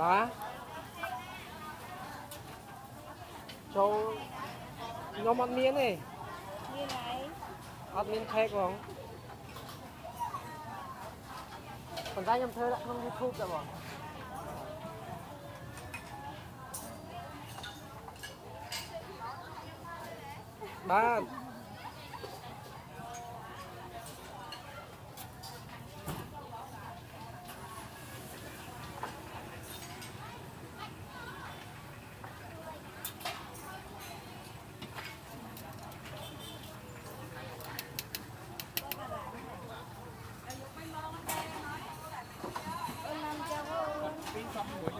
đó cho nhóm ăn miếng này. Miếng này. Ăn miếng thay còn còn ra nhầm thơ lại không youtube rồi bỏ បាន